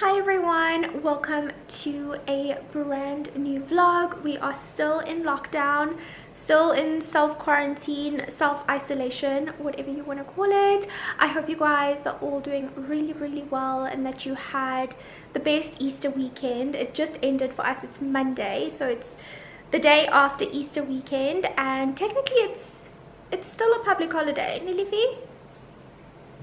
Hi everyone, welcome to a brand new vlog. We are still in lockdown, still in self-quarantine, self-isolation, whatever you want to call it. I hope you guys are all doing really, really well and that you had the best Easter weekend. It just ended for us, it's Monday, so it's the day after Easter weekend and technically it's it's still a public holiday, Nilifi?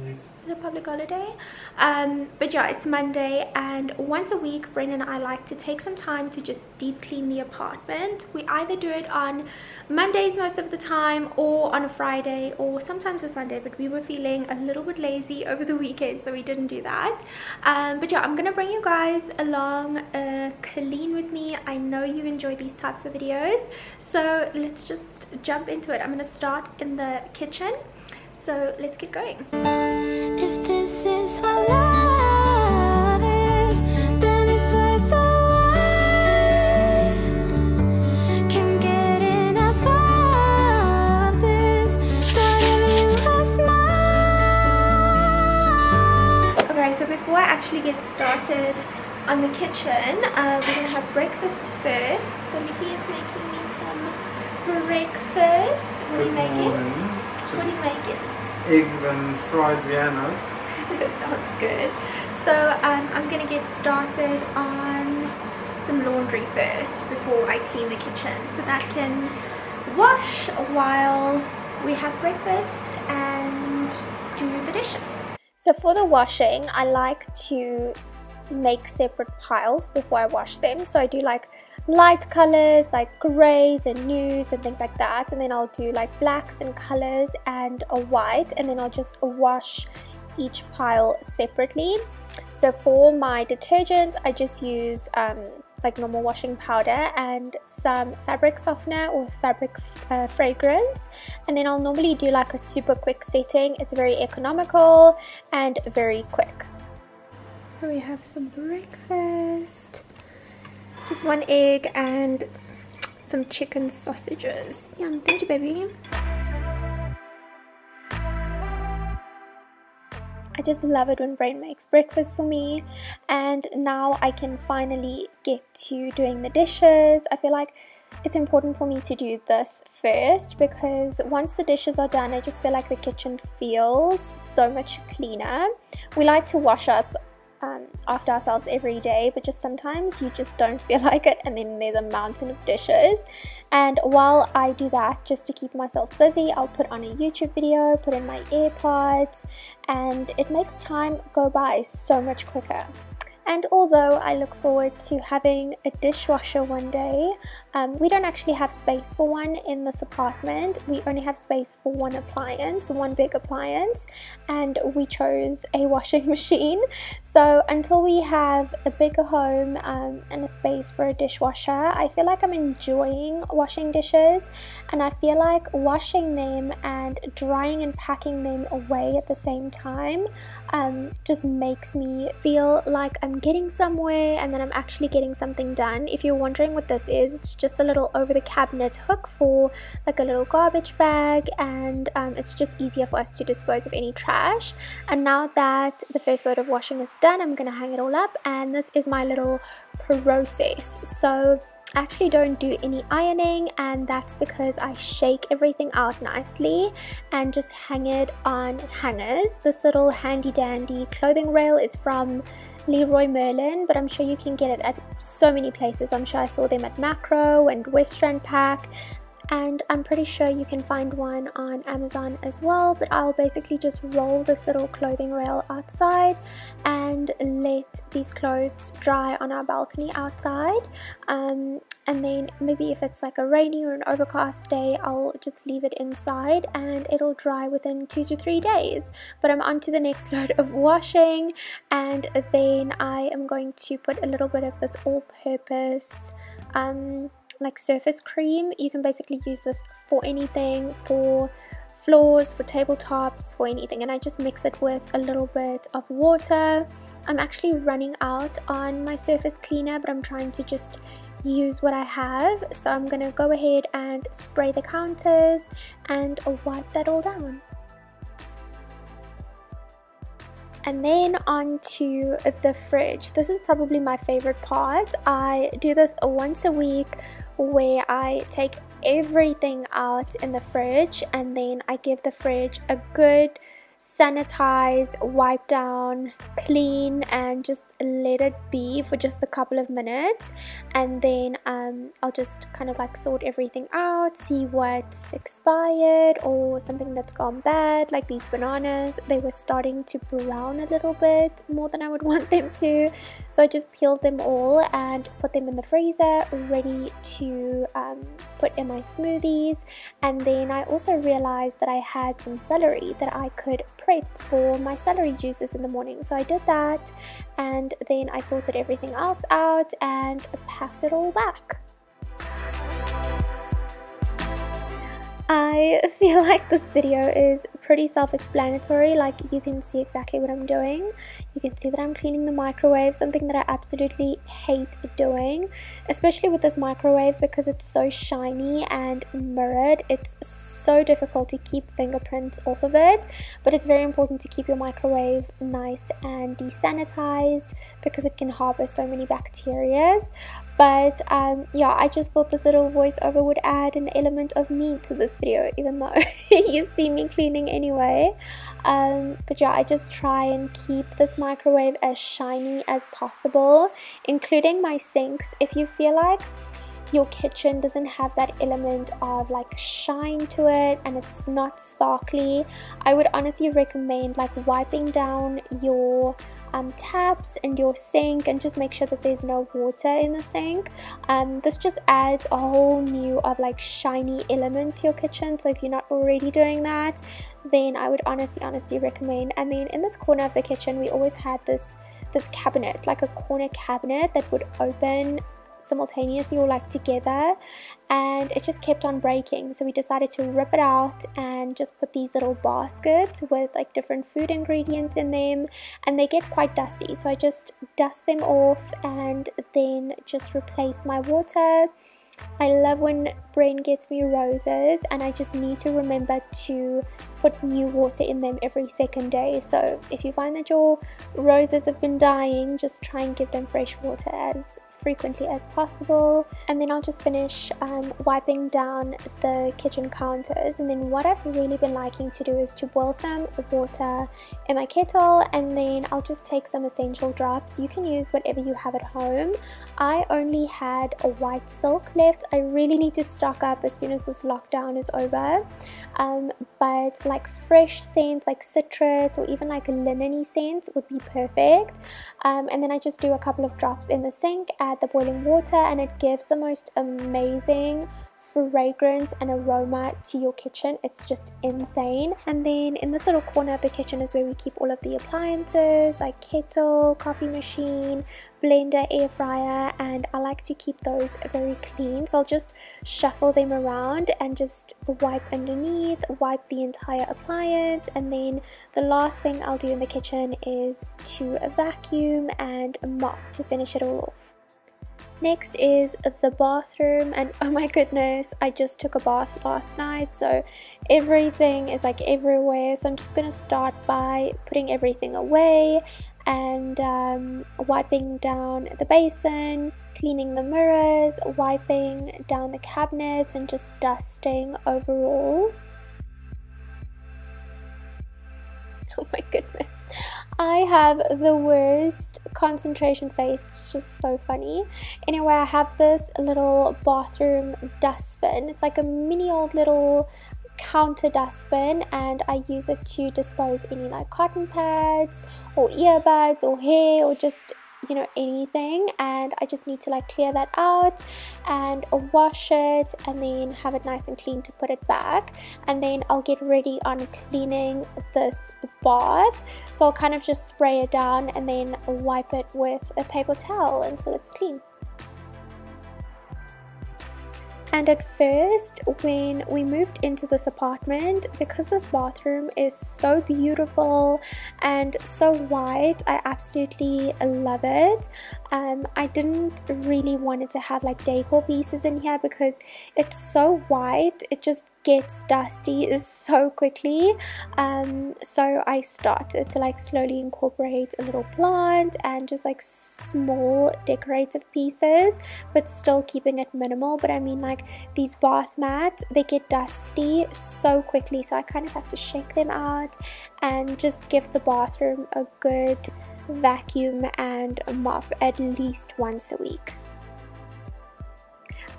Yes. It's a public holiday. Um, but yeah, it's Monday and once a week, Brendan and I like to take some time to just deep clean the apartment. We either do it on Mondays most of the time or on a Friday or sometimes a Sunday, but we were feeling a little bit lazy over the weekend, so we didn't do that. Um, but yeah, I'm gonna bring you guys along uh, clean with me. I know you enjoy these types of videos, so let's just jump into it. I'm gonna start in the kitchen. So let's get going. If this is what love is, then it's worth the wait. Can't get enough of this. Gotta leave us mine. Okay, so before I actually get started on the kitchen, uh, we're gonna have breakfast first. So Miffy is making me some breakfast. What are you Good making? What are you Just making? eggs and fried Viennas. that sounds good. So um, I'm gonna get started on some laundry first before I clean the kitchen so that can wash while we have breakfast and do the dishes. So for the washing, I like to make separate piles before I wash them. So I do like light colors like grays and nudes and things like that. And then I'll do like blacks and colors and a white. And then I'll just wash each pile separately. So for my detergent I just use um, like normal washing powder and some fabric softener or fabric uh, fragrance. And then I'll normally do like a super quick setting. It's very economical and very quick. So we have some breakfast just one egg and some chicken sausages. Yum, thank you, baby. I just love it when Bren makes breakfast for me, and now I can finally get to doing the dishes. I feel like it's important for me to do this first because once the dishes are done, I just feel like the kitchen feels so much cleaner. We like to wash up um, after ourselves every day, but just sometimes you just don't feel like it, and then there's a mountain of dishes. And while I do that, just to keep myself busy, I'll put on a YouTube video, put in my AirPods, and it makes time go by so much quicker. And although I look forward to having a dishwasher one day, um, we don't actually have space for one in this apartment. We only have space for one appliance, one big appliance, and we chose a washing machine. So until we have a bigger home um, and a space for a dishwasher, I feel like I'm enjoying washing dishes and I feel like washing them and drying and packing them away at the same time um, just makes me feel like I'm getting somewhere and then I'm actually getting something done. If you're wondering what this is, it's just a little over the cabinet hook for like a little garbage bag and um, it's just easier for us to dispose of any trash. And now that the first load of washing is done, I'm gonna hang it all up and this is my little process. So actually don't do any ironing and that's because I shake everything out nicely and just hang it on hangers. This little handy dandy clothing rail is from Leroy Merlin, but I'm sure you can get it at so many places. I'm sure I saw them at Makro and Westpack and I'm pretty sure you can find one on Amazon as well but I'll basically just roll this little clothing rail outside and let these clothes dry on our balcony outside. Um, and then maybe if it's like a rainy or an overcast day I'll just leave it inside and it'll dry within two to three days. But I'm on to the next load of washing and then I am going to put a little bit of this all-purpose um, like surface cream. You can basically use this for anything for floors for tabletops for anything. And I just mix it with a little bit of water. I'm actually running out on my surface cleaner but I'm trying to just use what I have. So I'm gonna go ahead and spray the counters and wipe that all down. And then on to the fridge. This is probably my favorite part. I do this once a week where I take everything out in the fridge and then I give the fridge a good sanitize, wipe down, clean, and just let it be for just a couple of minutes. And then um, I'll just kind of like sort everything out, see what's expired or something that's gone bad. Like these bananas, they were starting to brown a little bit more than I would want them to. So I just peeled them all and put them in the freezer, ready to um, put in my smoothies. And then I also realized that I had some celery that I could prep for my celery juices in the morning. So I did that and then I sorted everything else out and packed it all back. I feel like this video is pretty self-explanatory like you can see exactly what I'm doing. You can see that I'm cleaning the microwave something that I absolutely hate doing especially with this microwave because it's so shiny and mirrored. It's so difficult to keep fingerprints off of it but it's very important to keep your microwave nice and desanitized because it can harbor so many bacteria but um, yeah i just thought this little voiceover would add an element of me to this video even though you see me cleaning anyway. Um, but yeah i just try and keep this microwave as shiny as possible including my sinks. If you feel like your kitchen doesn't have that element of like shine to it and it's not sparkly i would honestly recommend like wiping down your um, taps and your sink and just make sure that there's no water in the sink. Um, this just adds a whole new of like shiny element to your kitchen. So if you're not already doing that then I would honestly honestly recommend. And then in this corner of the kitchen we always had this this cabinet like a corner cabinet that would open simultaneously or like together and it just kept on breaking. So we decided to rip it out and just put these little baskets with like different food ingredients in them and they get quite dusty. So I just dust them off and then just replace my water. I love when Bren gets me roses and I just need to remember to put new water in them every second day. So if you find that your roses have been dying, just try and give them fresh water as frequently as possible. And then I'll just finish um, wiping down the kitchen counters. And then what I've really been liking to do is to boil some water in my kettle. And then I'll just take some essential drops. You can use whatever you have at home. I only had a white silk left. I really need to stock up as soon as this lockdown is over. Um, but like fresh scents like citrus or even like a lemony scent would be perfect. Um, and then I just do a couple of drops in the sink add the boiling water and it gives the most amazing fragrance and aroma to your kitchen. It's just insane. And then in this little corner of the kitchen is where we keep all of the appliances like kettle coffee machine blender air fryer and I like to keep those very clean. So I'll just shuffle them around and just wipe underneath wipe the entire appliance. And then the last thing I'll do in the kitchen is to vacuum and mop to finish it all off Next is the bathroom and oh my goodness I just took a bath last night so everything is like everywhere. So I'm just gonna start by putting everything away and um, wiping down the basin cleaning the mirrors wiping down the cabinets and just dusting overall. Oh my goodness I have the worst concentration face. It's just so funny. Anyway, I have this little bathroom dustbin. It's like a mini old little counter dustbin and I use it to dispose any like cotton pads or earbuds or hair or just you know anything and I just need to like clear that out and wash it and then have it nice and clean to put it back. And then I'll get ready on cleaning this bath. So I'll kind of just spray it down and then wipe it with a paper towel until it's clean and at first, when we moved into this apartment, because this bathroom is so beautiful and so white, I absolutely love it. um, I didn't really want it to have like decor pieces in here because it's so white it just gets dusty so quickly um, so I started to like slowly incorporate a little plant and just like small decorative pieces but still keeping it minimal but I mean like these bath mats they get dusty so quickly so I kind of have to shake them out and just give the bathroom a good vacuum and mop at least once a week.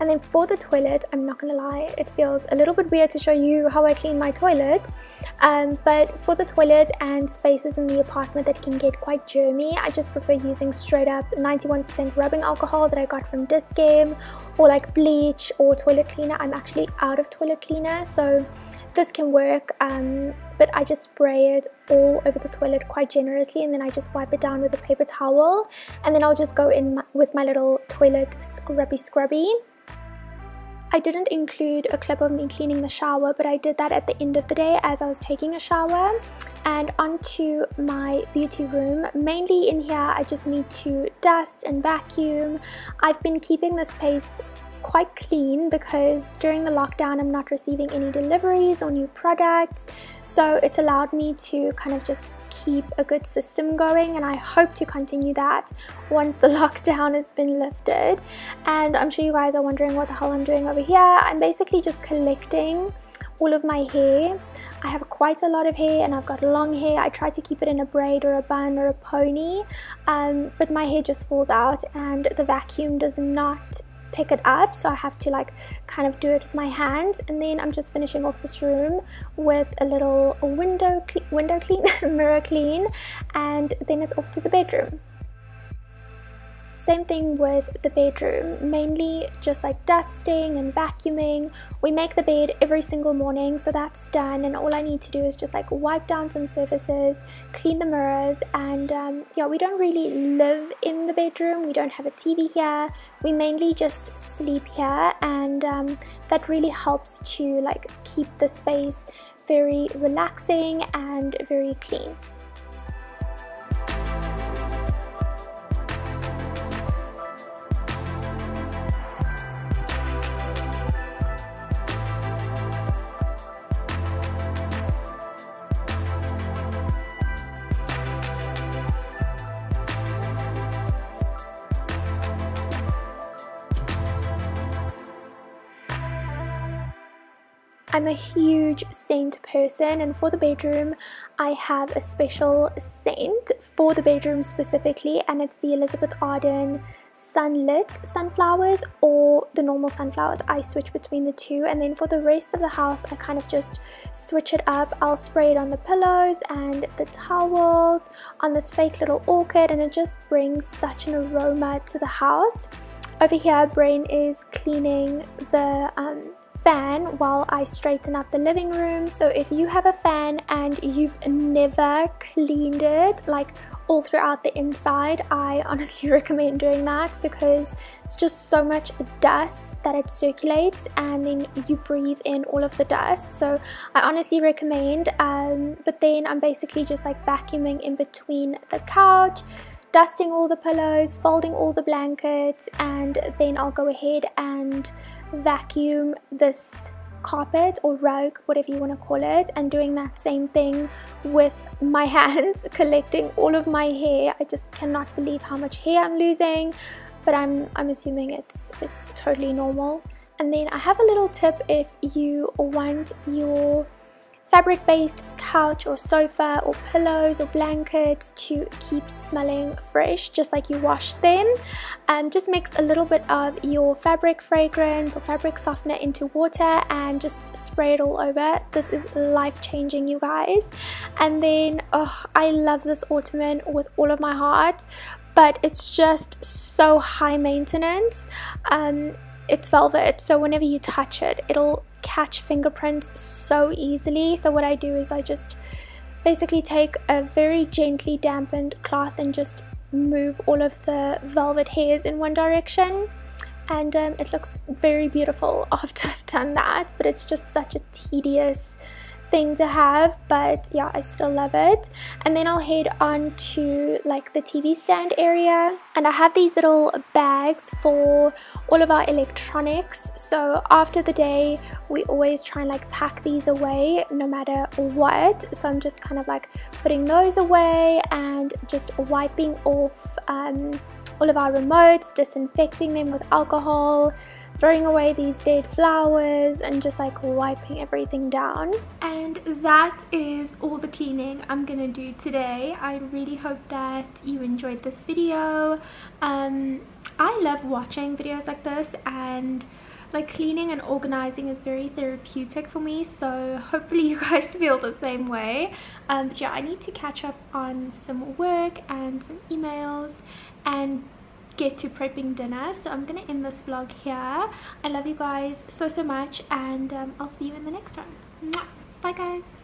And then for the toilet, I'm not gonna lie, it feels a little bit weird to show you how I clean my toilet. Um, but for the toilet and spaces in the apartment that can get quite germy, I just prefer using straight up 91% rubbing alcohol that I got from Dis-Chem or like bleach or toilet cleaner. I'm actually out of toilet cleaner, so this can work. Um, but I just spray it all over the toilet quite generously and then I just wipe it down with a paper towel and then I'll just go in my, with my little toilet scrubby scrubby I didn't include a clip of me cleaning the shower, but I did that at the end of the day as I was taking a shower. And onto my beauty room. Mainly in here, I just need to dust and vacuum. I've been keeping this space quite clean because during the lockdown I'm not receiving any deliveries or new products. So it's allowed me to kind of just keep a good system going and I hope to continue that once the lockdown has been lifted. And I'm sure you guys are wondering what the hell I'm doing over here. I'm basically just collecting all of my hair. I have quite a lot of hair and I've got long hair. I try to keep it in a braid or a bun or a pony um, but my hair just falls out and the vacuum does not pick it up so I have to like kind of do it with my hands and then I'm just finishing off this room with a little window window clean mirror clean and then it's off to the bedroom same thing with the bedroom, mainly just like dusting and vacuuming. We make the bed every single morning, so that's done. And all I need to do is just like wipe down some surfaces, clean the mirrors, and um, yeah, we don't really live in the bedroom. We don't have a TV here. We mainly just sleep here, and um, that really helps to like keep the space very relaxing and very clean. I'm a huge scent person and for the bedroom I have a special scent for the bedroom specifically and it's the Elizabeth Arden Sunlit Sunflowers or the normal sunflowers. I switch between the two and then for the rest of the house I kind of just switch it up. I'll spray it on the pillows and the towels on this fake little orchid and it just brings such an aroma to the house. Over here Bren is cleaning the um, fan while I straighten up the living room. So if you have a fan and you've never cleaned it like all throughout the inside, I honestly recommend doing that because it's just so much dust that it circulates and then you breathe in all of the dust. So I honestly recommend, um, but then I'm basically just like vacuuming in between the couch, dusting all the pillows, folding all the blankets, and then I'll go ahead and vacuum this carpet or rug, whatever you want to call it, and doing that same thing with my hands, collecting all of my hair. I just cannot believe how much hair I'm losing, but I'm, I'm assuming it's, it's totally normal. And then I have a little tip if you want your fabric based couch or sofa or pillows or blankets to keep smelling fresh just like you wash them and just mix a little bit of your fabric fragrance or fabric softener into water and just spray it all over. This is life changing you guys. And then oh I love this ottoman with all of my heart but it's just so high maintenance. Um, it's velvet so whenever you touch it it'll catch fingerprints so easily. So what I do is I just basically take a very gently dampened cloth and just move all of the velvet hairs in one direction. And um, it looks very beautiful after I've done that but it's just such a tedious thing to have but yeah I still love it. And then I'll head on to like the TV stand area. And I have these little bags for all of our electronics. So after the day we always try and like pack these away no matter what. So I'm just kind of like putting those away and just wiping off um, all of our remotes disinfecting them with alcohol throwing away these dead flowers and just like wiping everything down. And that is all the cleaning I'm gonna do today. I really hope that you enjoyed this video. Um, I love watching videos like this and like cleaning and organizing is very therapeutic for me so hopefully you guys feel the same way. Um, but yeah I need to catch up on some work and some emails and get to prepping dinner. So i'm gonna end this vlog here. I love you guys so so much and um, i'll see you in the next one. Bye guys